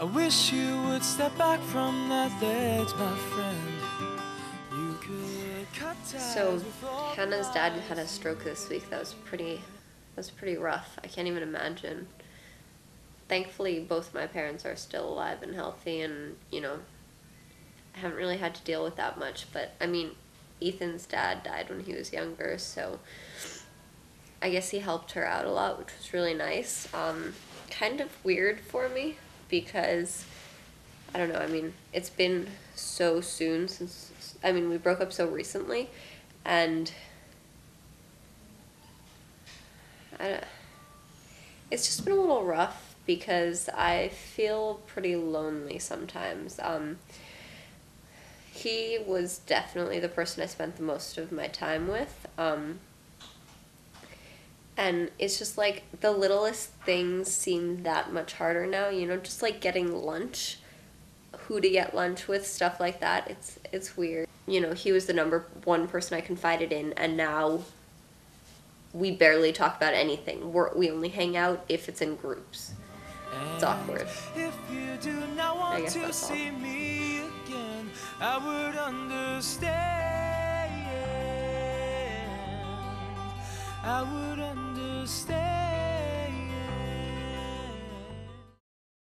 I wish you would step back from that ledge, my friend. You could cut ties So Hannah's dad had a stroke this week. That was pretty that was pretty rough. I can't even imagine. Thankfully both my parents are still alive and healthy and, you know, I haven't really had to deal with that much, but I mean, Ethan's dad died when he was younger, so I guess he helped her out a lot, which was really nice. Um, kind of weird for me because I don't know. I mean, it's been so soon since. I mean, we broke up so recently, and I don't, it's just been a little rough because I feel pretty lonely sometimes. Um, he was definitely the person I spent the most of my time with. Um, and it's just like the littlest things seem that much harder now, you know, just like getting lunch, who to get lunch with, stuff like that. It's it's weird. You know, he was the number one person I confided in and now we barely talk about anything. We're, we only hang out if it's in groups. It's awkward. If you do not want guess to that's all. I would understand.